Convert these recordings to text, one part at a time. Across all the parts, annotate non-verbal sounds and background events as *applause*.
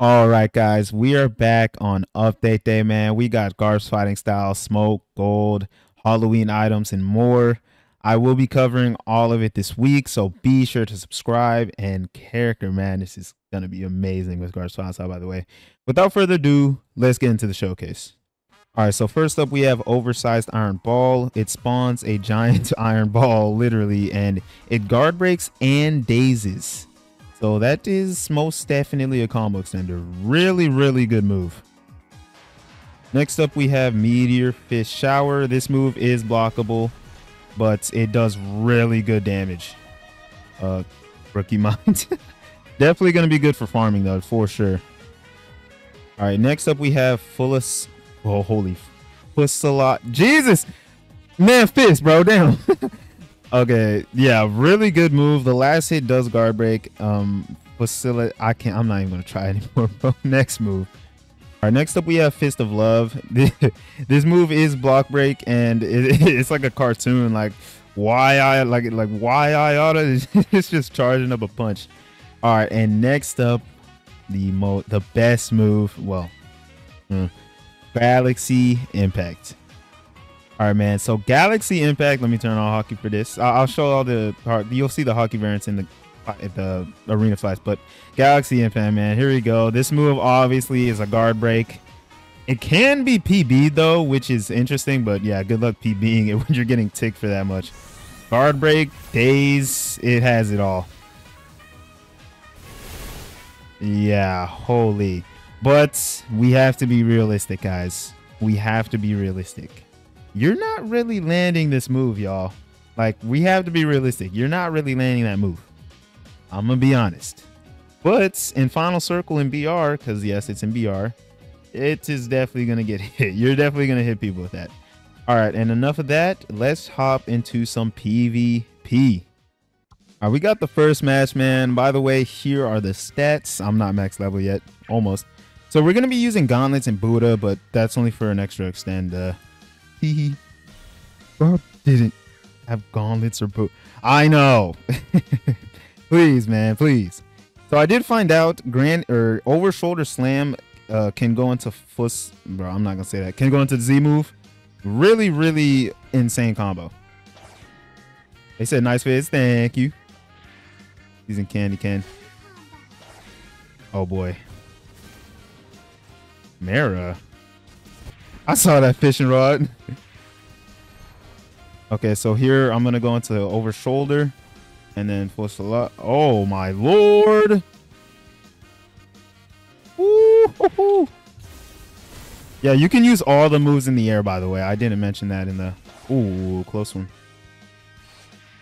All right, guys, we are back on update day, man. We got Garps fighting style, smoke, gold, Halloween items, and more. I will be covering all of it this week, so be sure to subscribe. And character, man, this is gonna be amazing with Garps fighting style, by the way. Without further ado, let's get into the showcase. All right, so first up, we have oversized iron ball. It spawns a giant *laughs* iron ball, literally, and it guard breaks and dazes. So that is most definitely a combo extender. Really, really good move. Next up, we have Meteor Fist Shower. This move is blockable, but it does really good damage. Uh, Rookie *laughs* Mind. Definitely going to be good for farming, though, for sure. All right, next up, we have Fullest. Oh, holy. Fussalot. Jesus! Man, fist, bro. Damn. *laughs* Okay, yeah, really good move. The last hit does guard break. Um, facility. I can't. I'm not even gonna try *laughs* anymore, bro. Next move. All right, next up we have Fist of Love. *laughs* this move is block break, and it, *laughs* it's like a cartoon. Like why I like it. Like why I oughta. It's just charging up a punch. All right, and next up, the mo the best move. Well, hmm, Galaxy Impact. All right, man. So Galaxy Impact. Let me turn on Haki for this. I'll show all the. You'll see the Haki variants in the the arena flash. But Galaxy Impact, man. Here we go. This move obviously is a guard break. It can be PB though, which is interesting. But yeah, good luck PBing *laughs* it when you're getting ticked for that much. Guard break, daze. It has it all. Yeah, holy. But we have to be realistic, guys. We have to be realistic you're not really landing this move, y'all. Like, we have to be realistic. You're not really landing that move. I'm going to be honest. But in Final Circle in BR, because yes, it's in BR, it is definitely going to get *laughs* hit. You're definitely going to hit people with that. All right, and enough of that. Let's hop into some PvP. All right, we got the first match, man. By the way, here are the stats. I'm not max level yet, almost. So we're going to be using gauntlets and Buddha, but that's only for an extra extend. Uh, he Bob didn't have gauntlets or boot. I know. *laughs* please, man, please. So I did find out Grand or over shoulder slam uh, can go into fuss. Bro, I'm not gonna say that. Can go into Z move. Really, really insane combo. They said nice face. Thank you. He's in candy can. Oh boy. Mara. I saw that fishing rod. okay, so here I'm gonna go into over shoulder and then full salute. Oh my lord! Ooh, Yeah, you can use all the moves in the air, by the way. I didn't mention that in the... Ooh, close one.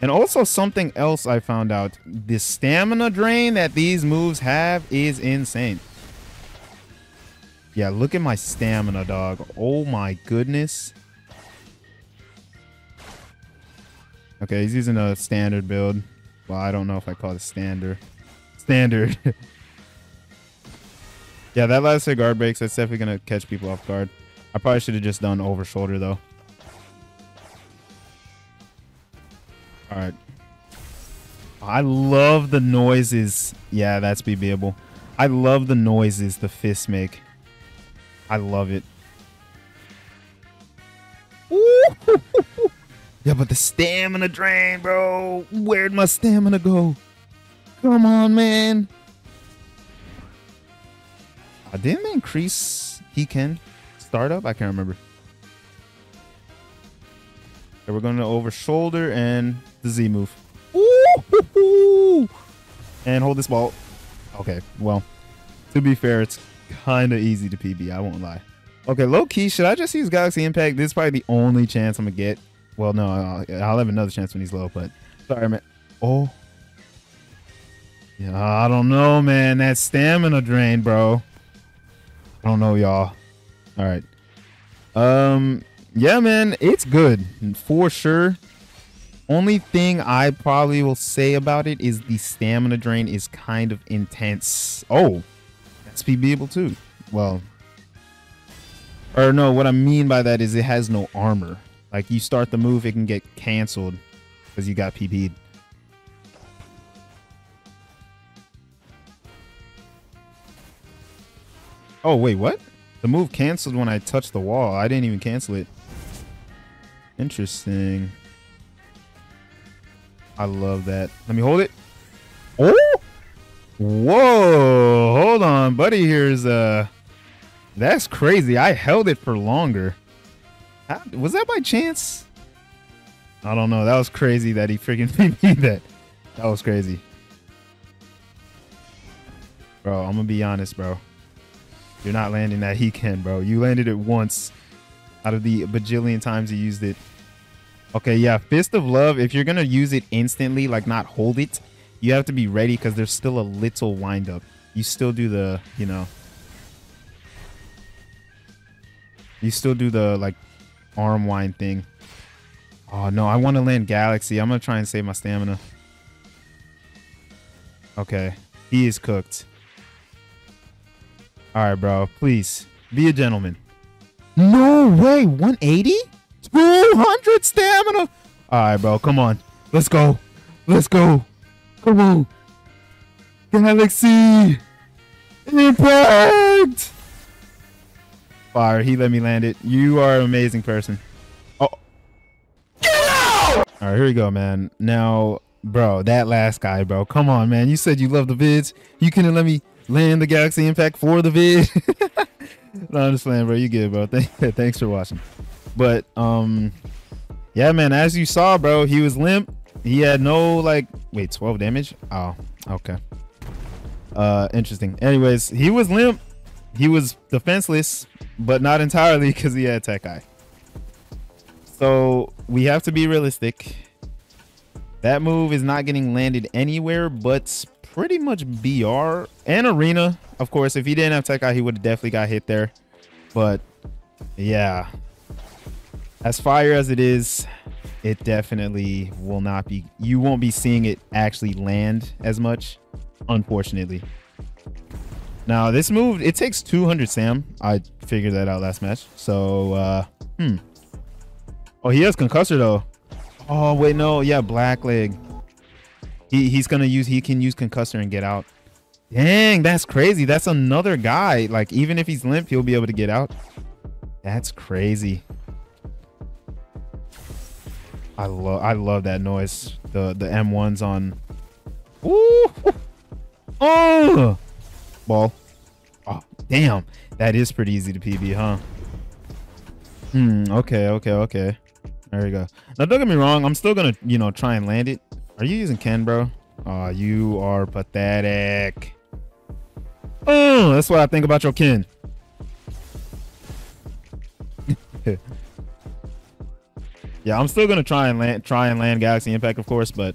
And also something else I found out. The stamina drain that these moves have is insane. Yeah, look at my stamina, dog. Oh my goodness. Okay, he's using a standard build. Well, I don't know if I call it standard. Standard. *laughs* yeah, that last hit guard breaks. That's definitely going to catch people off guard. I probably should have just done over shoulder, though. All right. I love the noises. Yeah, that's BBable. I love the noises the fists make. I love it. yeah, but the stamina drain, bro. Where'd my stamina go? Come on, man. I uh, didn't increase he can startup. I can't remember. Okay, we're going to over shoulder and the Z move. And hold this ball. Okay, well, to be fair, it's kind of easy to PB. I won't lie. Okay, low key, should I just use Galaxy Impact? This is probably the only chance I'm gonna get. Well, no, I'll, I'll have another chance when he's low, but sorry, man. Oh. Yeah, I don't know, man. That stamina drain, bro. I don't know, y'all. All right. Um, yeah, man, it's good for sure. Only thing I probably will say about it is the stamina drain is kind of intense. Oh, SPBable too. Well, or no, what I mean by that is it has no armor. Like you start the move, it can get canceled because you got PP'd. Oh, wait, what? The move canceled when I touched the wall. I didn't even cancel it. Interesting. I love that. Let me hold it. Oh! Whoa! Hold on. Buddy here's uh that's crazy. I held it for longer. How, was that by chance? I don't know. That was crazy that he freaking *laughs* made me that. That was crazy. Bro, I'm gonna be honest, bro. You're not landing that he can, bro. You landed it once out of the bajillion times you used it. Okay, yeah, Fist of Love, if you're gonna use it instantly, like not hold it, you have to be ready because there's still a little wind up. You still do the, you know, you still do the like arm wind thing. Oh no, I want to land Galaxy. I'm gonna try and save my stamina. Okay, he is cooked. All right, bro. Please be a gentleman. No way. 180? 200 stamina. All right, bro. Come on. Let's go. Let's go. Come on. Galaxy. Impact. Fire. He let me land it. You are an amazing person. Oh. Get out! All right, here we go, man. Now, bro, that last guy, bro. Come on, man. You said you love the vids. You couldn't let me land the Galaxy Impact for the vid. *laughs* no, I'm just playing, bro. You good, bro. *laughs* Thanks for watching. But, um, yeah, man, as you saw, bro, he was limp. He had no, like, wait, 12 damage? Oh, okay. Uh, interesting. Anyways, he was limp. He was defenseless, but not entirely because he had Tekkai. So we have to be realistic. That move is not getting landed anywhere but pretty much BR and Arena. Of course, if he didn't have Tekkai, he would have definitely got hit there. But yeah, as fire as it is, it definitely will not be. You won't be seeing it actually land as much, unfortunately. Now this move, it takes 200 Sam. I figured that out last match. So, uh, hmm. Oh, he has Concasser though. Oh wait, no, yeah, black leg. He he's gonna use he can use Concasser and get out. Dang, that's crazy. That's another guy. Like even if he's limp, he'll be able to get out. That's crazy. I love I love that noise. The the M1s on. Ooh. Oh ball. Oh, damn. That is pretty easy to PB, huh? Hmm, okay, okay, okay. There we go. Now, don't get me wrong. I'm still to, you know, try and land it. Are you using Ken, bro? Oh, you are pathetic. Oh, that's what I think about your Ken. *laughs* yeah, I'm still gonna try and land, try and land Galaxy Impact, of course, but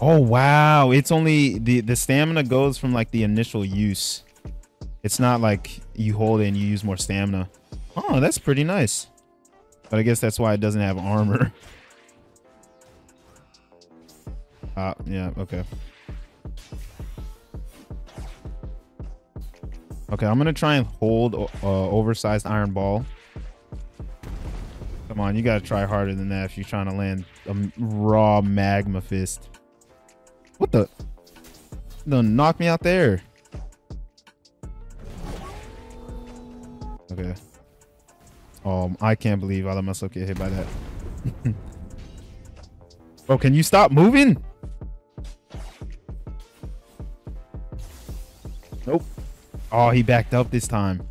oh wow, it's only the the stamina goes from like the initial use. It's not like you hold it and you use more stamina. Oh, that's pretty nice. But I guess that's why it doesn't have armor. *laughs* Ah, uh, yeah, okay. Okay, I'm gonna try and hold uh, oversized iron ball. Come on, you gotta try harder than that if you're trying to land a raw magma fist. What the? Don't knock me out there. Okay. Um, I can't believe I let myself get hit by that. *laughs* Bro, can you stop moving? Nope. Oh, he backed up this time.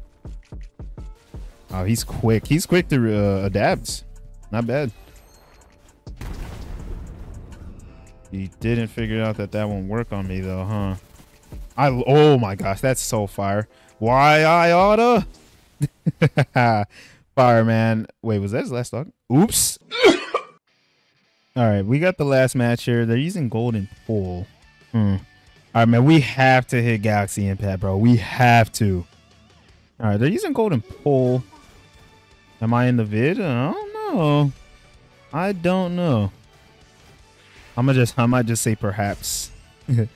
Oh, he's quick. He's quick to uh, adapt. Not bad. He didn't figure out that that won't work on me though, huh? I oh my gosh, that's so fire. Why I oughta? *laughs* Fireman. Wait, was that his last dog? Oops. *coughs* All right, we got the last match here. They're using golden pole. Hmm. All right, man, we have to hit Galaxy Impact, bro. We have to. All right, they're using golden pole. Am I in the vid? I don't know. I don't know. I'm gonna just I might just say perhaps. *laughs* okay,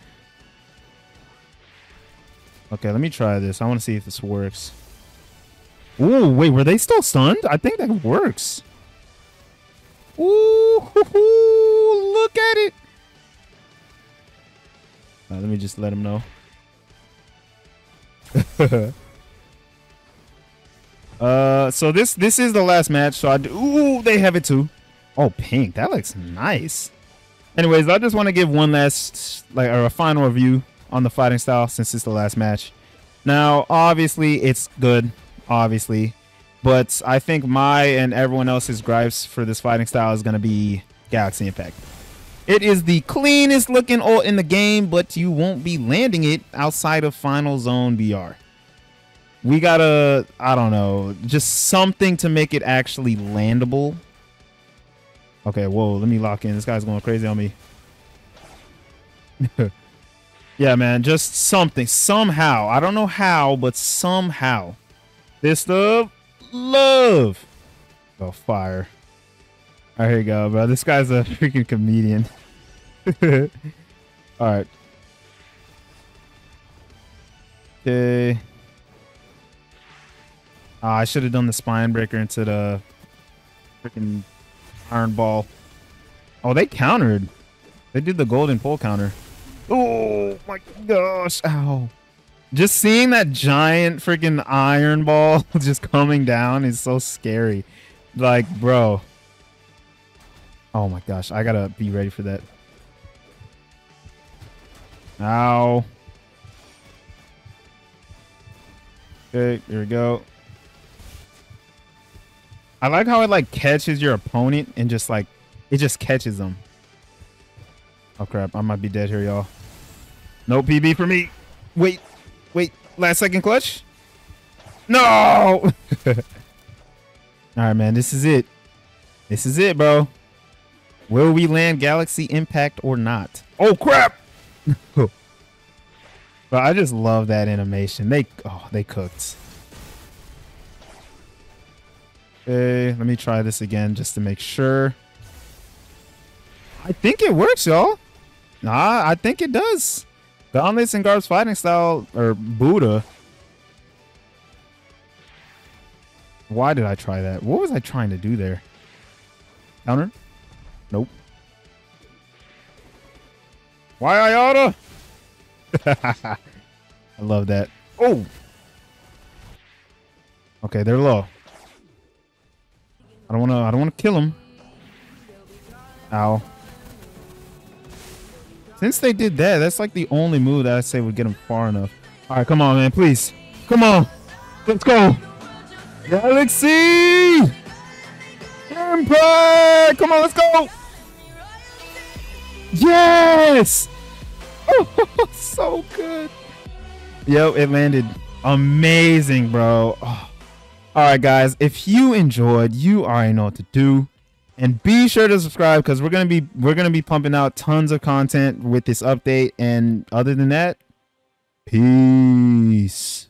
let me try this. I want to see if this works. Ooh, wait, were they still stunned? I think that works. Ooh, look at it. Right, let me just let him know. *laughs* Uh, so this this is the last match. So I do, ooh, they have it too. Oh, pink. That looks nice. Anyways, I just want to give one last like or a final review on the fighting style since it's the last match. Now, obviously, it's good, obviously, but I think my and everyone else's gripes for this fighting style is gonna be Galaxy Impact. It is the cleanest looking ult in the game, but you won't be landing it outside of Final Zone BR we gotta i don't know just something to make it actually landable. Okay whoa let me lock in. This guy's going crazy on me. *laughs* Yeah man just something somehow. I don't know how but somehow. This stuff love. Oh fire. All right here you go bro. This guy's a *laughs* freaking comedian. *laughs* All right. Okay uh, I should have done the spine breaker into the freaking iron ball. Oh, they countered. They did the golden pole counter. Oh my gosh. Ow. Just seeing that giant freaking iron ball *laughs* just coming down is so scary. Like, bro. Oh my gosh. I gotta be ready for that. Ow. Okay, here we go. I like how it like catches your opponent and just like it just catches them. Oh crap, I might be dead here, y'all. No PB for me. Wait, wait, last second clutch? No! *laughs* Alright, man, this is it. This is it, bro. Will we land Galaxy Impact or not? Oh crap! *laughs* but I just love that animation. They oh they cooked. Okay, let me try this again just to make sure. I think it works, y'all. Nah, I think it does. Gauntlet and Garp's fighting style, or Buddha. Why did I try that? What was I trying to do there? Counter? Nope. Why I oughta? *laughs* I love that. Oh! Okay, they're low. I don't want to. I don't want to kill him. Ow. Since they did that, that's like the only move that I say would get him far enough. All right, come on, man, please, come on, let's go, Galaxy Impact. Come on, let's go. Yes. *laughs* Oh, so good. Yo, it landed amazing, bro. Oh. All right, guys, if you enjoyed, you already know what to do. And be sure to subscribe because we're gonna be we're gonna be pumping out tons of content with this update. And other than that, peace.